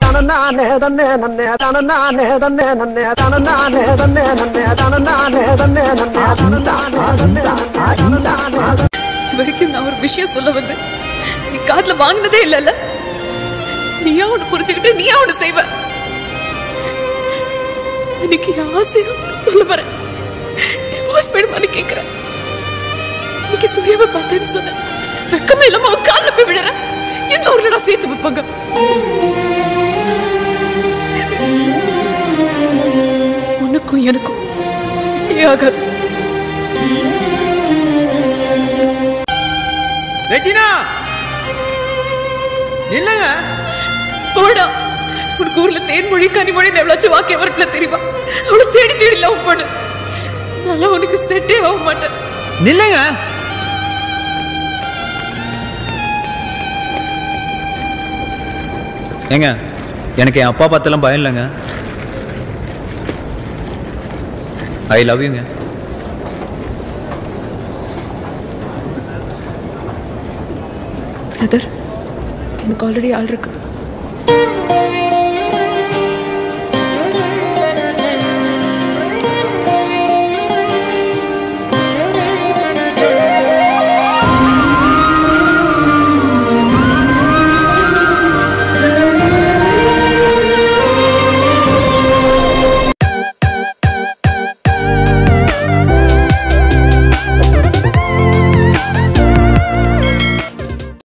தனநானே தன்னே நன்னே தனநானே தன்னே நன்னே தனநானே தன்னே நன்னே தனநானே தன்னே நன்னே தனநானே வரைக்கும் நான் ஒரு விஷயம் சொல்ல வந்தேன் நீ காதுல வாங்கினதே இல்லல்ல நீயா ஒண்ணு புரிஞ்சுக்கிட்டு நீயா ஒண்ணு செய்வ எனக்கு ஆசையா சொல்ல வரேன் டிவோர்ஸ் வேணுமான்னு கேக்குறேன் இன்னைக்கு சூர்யாவை பார்த்தேன்னு சொன்னேன் வெக்கமே இல்லாம அவன் காலில் போய் விடுறேன் எந்த ஊர்லடா சேர்த்து வைப்பாங்க உனக்கும் எனக்கும் செட்டே ஆகாது ரெஜினா! இல்லைங்க போடா. உனக்கு ஊர்ல தேன்மொழி கனிமொழி எவ்வளவு வாக்கிய வரட்டுல தெரியுமா? அவளை தேடி தேடி லவ் பண்ணு. நல்லா உனக்கு செட்டே ஆக மாட்டேன். நில்லுங்க. ஏங்க எனக்கு என் அப்பா பார்த்தெல்லாம் பயம் இல்லைங்க. आई लव यू यार brother can already all recover